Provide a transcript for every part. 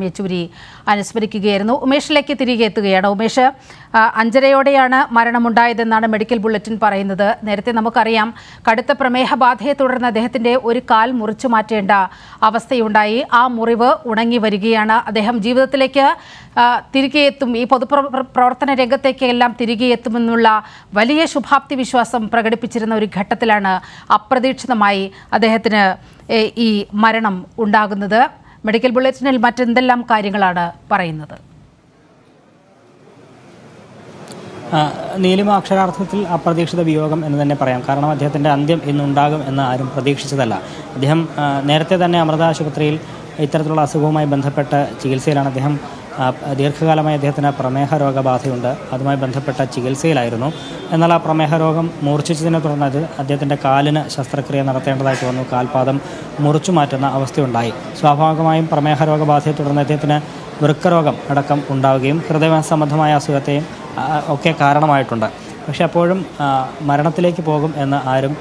യെച്ചൂരി അനുസ്മരിക്കുകയായിരുന്നു. ഉമേഷിലേക്ക് തിരികെ എത്തുകയാണ്. ഉമേഷ് അഞ്ചരയോടെയാണ് മരണമുണ്ടായതെന്നാണ് മെഡിക്കൽ ബുള്ളറ്റിൻ പറയുന്നത്. നേരത്തെ നമുക്കറിയാം കടുത്ത പ്രമേഹ ബാധയെ തുടർന്ന് അദ്ദേഹത്തിന്റെ ഒരു കാൽ മുറിച്ചു മാറ്റേണ്ട അവസ്ഥയുണ്ടായി. ആ മുറിവ് ഉണങ്ങി വരികയാണ്. അദ്ദേഹം ജീവിതത്തിലേക്ക് തിരികെ എത്തും. ഈ പൊതുപ്ര പ്രവർത്തന രംഗത്തേക്ക് എല്ലാം തിരികെ എത്തുമെന്നുള്ള വലിയ ശുഭാപ്തി വിശ്വാസം പ്രകടിപ്പിച്ചിരുന്ന ഒരു ഘട്ടത്തിലാണ് അപ്രതീക്ഷിതമായി അദ്ദേഹത്തിന് ഈ മരണം ഉണ്ടാകുന്നത്. മെഡിക്കൽ ബുള്ളറ്റിനിൽ മറ്റെന്തെല്ലാം കാര്യങ്ങളാണ് പറയുന്നത്? നീലിമ അക്ഷരാർത്ഥത്തിൽ അപ്രതീക്ഷിത വിയോഗം എന്ന് തന്നെ പറയാം. കാരണം അദ്ദേഹത്തിന്റെ അന്ത്യം ഇന്നുണ്ടാകും എന്ന് ആരും പ്രതീക്ഷിച്ചതല്ല. അദ്ദേഹം നേരത്തെ തന്നെ അമൃത ആശുപത്രിയിൽ ഇത്തരത്തിലുള്ള അസുഖവുമായി ബന്ധപ്പെട്ട ചികിത്സയിലാണ് അദ്ദേഹം ദീർഘകാലമായി അദ്ദേഹത്തിന് പ്രമേഹ രോഗബാധയുണ്ട് അതുമായി ബന്ധപ്പെട്ട ചികിത്സയിലായിരുന്നു. എന്നാൽ ആ പ്രമേഹ രോഗം മൂർച്ഛിച്ചതിനെ തുടർന്ന് അത് അദ്ദേഹത്തിന്റെ കാലിന് ശസ്ത്രക്രിയ നടത്തേണ്ടതായിട്ട് വന്നു. കാൽപാദം മുറിച്ചു മാറ്റുന്ന അവസ്ഥയുണ്ടായി. സ്വാഭാവികമായും പ്രമേഹ രോഗബാധയെ തുടർന്ന് അദ്ദേഹത്തിന് വൃക്കരോഗം അടക്കം ഉണ്ടാവുകയും ഹൃദയ സംബന്ധമായ അസുഖത്തെയും ഒക്കെ കാരണമായിട്ടുണ്ട്. പക്ഷെ അപ്പോഴും മരണത്തിലേക്ക് പോകും എന്ന് ആരും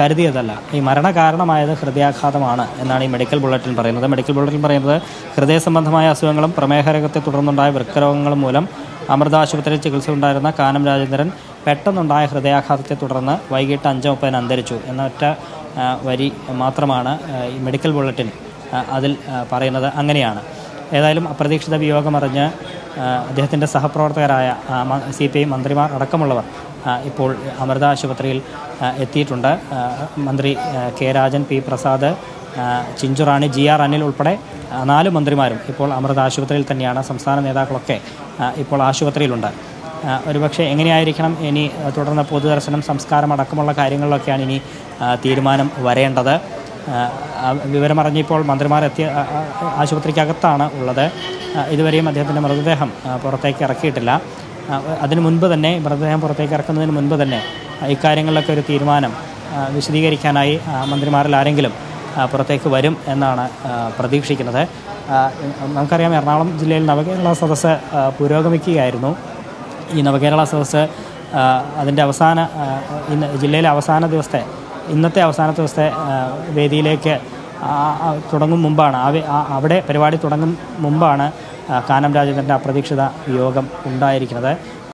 കരുതിയതല്ല. ഈ മരണ കാരണമായത് ഹൃദയാഘാതമാണ് എന്നാണ് ഈ മെഡിക്കൽ ബുള്ളറ്റിൻ പറയുന്നത്. മെഡിക്കൽ ബുള്ളറ്റിൻ പറയുന്നത് ഹൃദയ സംബന്ധമായ അസുഖങ്ങളും പ്രമേഹരകത്തെ തുടർന്നുണ്ടായ വൃക്കരോഗങ്ങളും മൂലം അമൃത ആശുപത്രിയിൽ ചികിത്സ ഉണ്ടായിരുന്ന കാനം രാജേന്ദ്രൻ പെട്ടെന്നുണ്ടായ ഹൃദയാഘാതത്തെ തുടർന്ന് വൈകിട്ട് അഞ്ച് മുപ്പതിന് അന്തരിച്ചു എന്ന ഒറ്റ വരി മാത്രമാണ് ഈ മെഡിക്കൽ ബുള്ളറ്റിൻ അതിൽ പറയുന്നത്. അങ്ങനെയാണ്. ഏതായാലും അപ്രതീക്ഷിത വിയോഗമറിഞ്ഞ് അദ്ദേഹത്തിന്റെ സഹപ്രവർത്തകരായ സി പി ഐ മന്ത്രിമാർ അടക്കമുള്ളവർ ഇപ്പോൾ അമൃത ആശുപത്രിയിൽ എത്തിയിട്ടുണ്ട്. മന്ത്രി K Rajan P Prasad Chinchurani G R Anil ഉൾപ്പെടെ നാല് മന്ത്രിമാരും ഇപ്പോൾ അമൃത ആശുപത്രിയിൽ തന്നെയാണ്. സംസ്ഥാന നേതാക്കളൊക്കെ ഇപ്പോൾ ആശുപത്രിയിലുണ്ട്. ഒരുപക്ഷെ എങ്ങനെയായിരിക്കണം ഇനി തുടർന്ന് പൊതുദർശനം സംസ്കാരം അടക്കമുള്ള കാര്യങ്ങളിലൊക്കെയാണ് ഇനി തീരുമാനം വരേണ്ടത്. വിവരമറിഞ്ഞിപ്പോൾ മന്ത്രിമാരെത്തിയ ആശുപത്രിക്കകത്താണ് ഉള്ളത്. ഇതുവരെയും അദ്ദേഹത്തിന്റെ മൃതദേഹം പുറത്തേക്ക് ഇറക്കിയിട്ടില്ല. അതിനു മുൻപ് തന്നെ മൃതദേഹം പുറത്തേക്ക് ഇറക്കുന്നതിന് മുൻപ് തന്നെ ഇക്കാര്യങ്ങളിലൊക്കെ ഒരു തീരുമാനം വിശദീകരിക്കാനായി മന്ത്രിമാരിൽ ആരെങ്കിലും പുറത്തേക്ക് വരും എന്നാണ് പ്രതീക്ഷിക്കുന്നത്. നമുക്കറിയാം എറണാകുളം ജില്ലയിൽ നവകേരള സദസ്സ് പുരോഗമിക്കുകയായിരുന്നു. ഈ നവകേരള സദസ്സ് അതിന്റെ അവസാന ഇന്ന് ജില്ലയിലെ അവസാന ദിവസത്തെ ഇന്നത്തെ അവസാന ദിവസത്തെ വേദിയിലേക്ക് തുടങ്ങും മുമ്പാണ്. അവിടെ പരിപാടി തുടങ്ങും മുമ്പാണ് കാനം രാജേന്ദ്രന്റെ അപ്രതീക്ഷിത വിയോഗം ഉണ്ടായിരിക്കുന്നത്.